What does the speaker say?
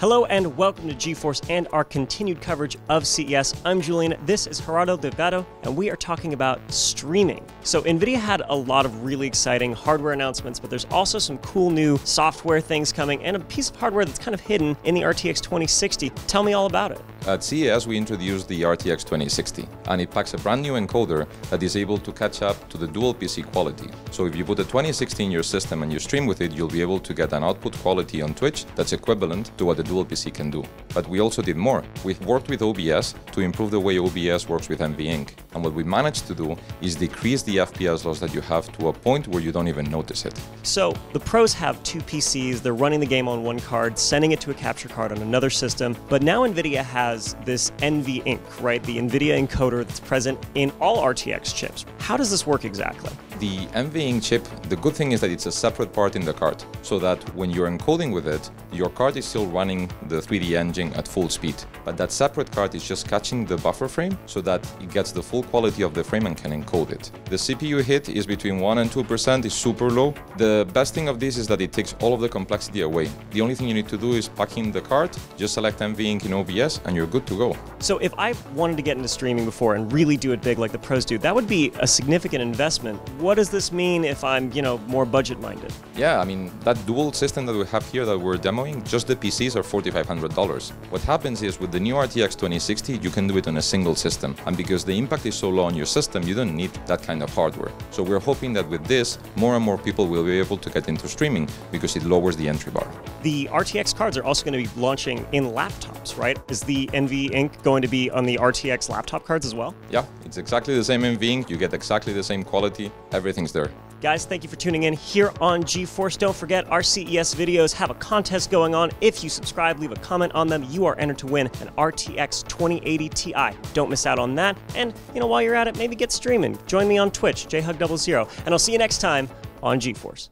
Hello and welcome to GeForce and our continued coverage of CES. I'm Julian, this is Gerardo Delgado, and we are talking about streaming. So, NVIDIA had a lot of really exciting hardware announcements, but there's also some cool new software things coming and a piece of hardware that's kind of hidden in the RTX 2060. Tell me all about it. At CES, we introduced the RTX 2060, and it packs a brand new encoder that is able to catch up to the dual PC quality. So if you put a 2060 in your system and you stream with it, you'll be able to get an output quality on Twitch that's equivalent to what the dual PC can do. But we also did more. We've worked with OBS to improve the way OBS works with NVENC. And what we managed to do is decrease the FPS loss that you have to a point where you don't even notice it. So the pros have two PCs, they're running the game on one card, sending it to a capture card on another system, but now NVIDIA has this NVENC, right? The NVIDIA encoder that's present in all RTX chips. How does this work exactly? The NVENC chip, the good thing is that it's a separate part in the card, so that when you're encoding with it, your card is still running the 3D engine at full speed. But that separate card is just catching the buffer frame so that it gets the full quality of the frame and can encode it. The CPU hit is between 1 and 2%, is super low. The best thing of this is that it takes all of the complexity away. The only thing you need to do is pack in the card, just select NVENC in OBS, and you're good to go. So if I wanted to get into streaming before and really do it big like the pros do, that would be a significant investment. What does this mean if I'm, you know, more budget minded? Yeah, I mean, that dual system that we have here that we're demoing, just the PCs are $4,500. What happens is with the new RTX 2060, you can do it on a single system. And because the impact is so low on your system, you don't need that kind of hardware. So we're hoping that with this, more and more people will be able to get into streaming because it lowers the entry bar. The RTX cards are also going to be launching in laptops, right? Is the NVENC going to be on the RTX laptop cards as well? Yeah, it's exactly the same NVENC, you get exactly the same quality, everything's there. Guys, thank you for tuning in here on GeForce. Don't forget, our CES videos have a contest going on. If you subscribe, leave a comment on them, you are entered to win an RTX 2080 Ti. Don't miss out on that. And, you know, while you're at it, maybe get streaming. Join me on Twitch, JHug00, and I'll see you next time on GeForce.